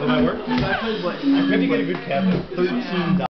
Will that work? Maybe get a good cabinet. thirteen